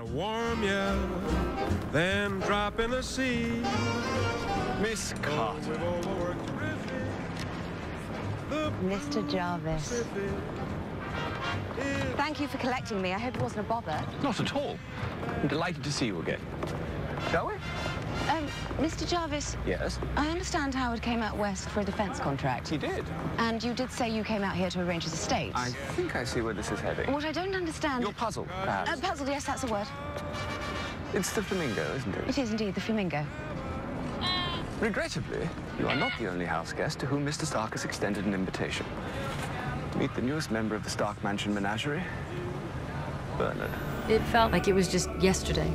Kind of warm you, then drop in the sea. Miss Carter. We've overworked. The Mr. Jarvis. Thank you for collecting me. I hope it wasn't a bother. Not at all. I'm delighted to see you again. Shall we? Mr. Jarvis, Yes, I understand Howard came out west for a defense contract. he did. And you did say you came out here to arrange his estate. I think I see where this is heading. What I don't understand... You're puzzled, Uh, perhaps. puzzled, yes, that's a word. It's the flamingo, isn't it? It is indeed the flamingo. Regrettably, you are not the only house guest to whom Mr. Stark has extended an invitation. Meet the newest member of the Stark Mansion menagerie, Bernard. It felt like it was just yesterday.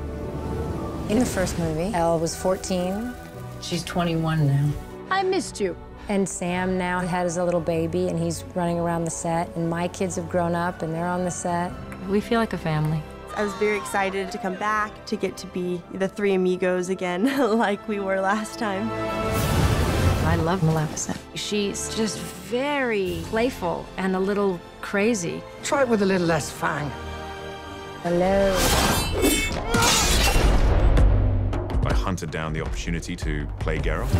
In the first movie, Elle was 14, She's 21 now. I missed you. and Sam now has a little baby, and he's running around the set. And my kids have grown up, and they're on the set. We feel like a family. I was very excited to come back, to get to be the three amigos again, like we were last time. I love Maleficent. She's just very playful and a little crazy. Try it with a little less fang. Hello. I hunted down the opportunity to play Geralt.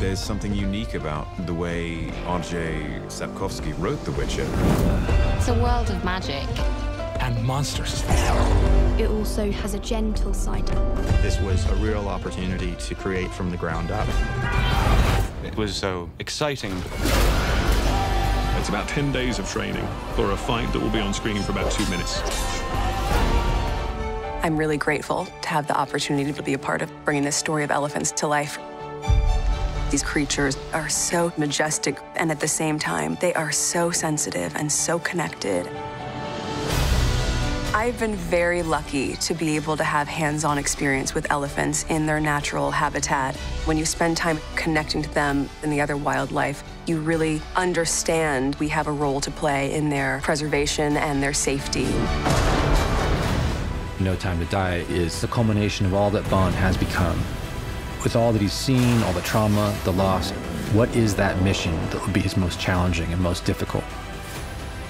There's something unique about the way Andrzej Sapkowski wrote The Witcher. It's a world of magic. And monsters. It also has a gentle side. This was a real opportunity to create from the ground up. It was so exciting. It's about 10 days of training for a fight that will be on screen for about two minutes. I'm really grateful to have the opportunity to be a part of bringing this story of elephants to life. These creatures are so majestic, and at the same time, they are so sensitive and so connected. I've been very lucky to be able to have hands on experience with elephants in their natural habitat. When you spend time connecting to them and the other wildlife, you really understand we have a role to play in their preservation and their safety. No Time to Die is the culmination of all that Bond has become. With all that he's seen, all the trauma, the loss, what is that mission that would be his most challenging and most difficult?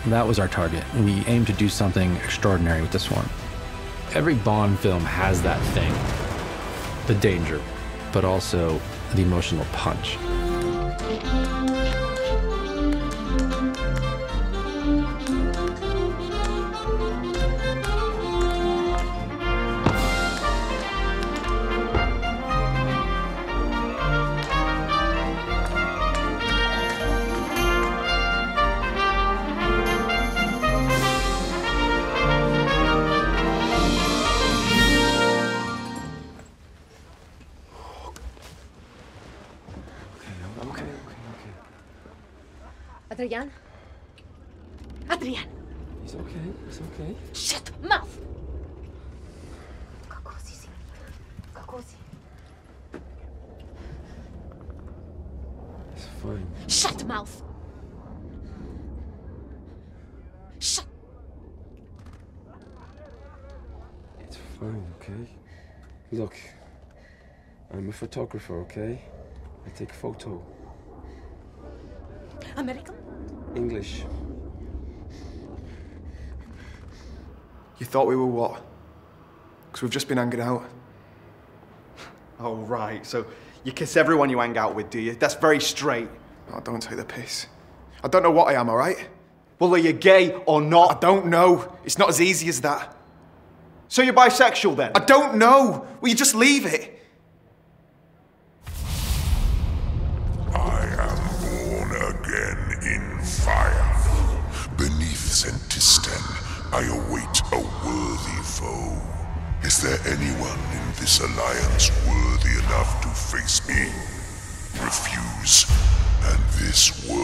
That was our target, we aim to do something extraordinary with this one. Every Bond film has that thing the danger, but also the emotional punch. Adrian? Adrian! He's okay, he's okay. Shut mouth! It's fine. Shut mouth! Shut! It's fine, okay? Look, I'm a photographer, okay? I take photo. American? English. You thought we were what? Because we've just been hanging out. Oh, right. So you kiss everyone you hang out with, do you? That's very straight. Oh, don't take the piss. I don't know what I am, all right? Well, are you gay or not? I don't know. It's not as easy as that. So you're bisexual then? I don't know. Will you just leave it? Born again in fire. Beneath Sentistan, I await a worthy foe. Is there anyone in this alliance worthy enough to face me? Refuse, and this world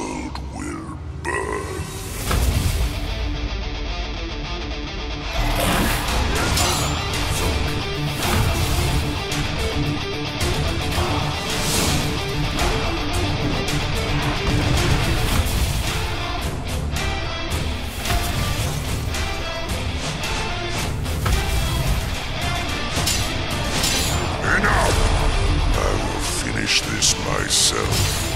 finish this myself.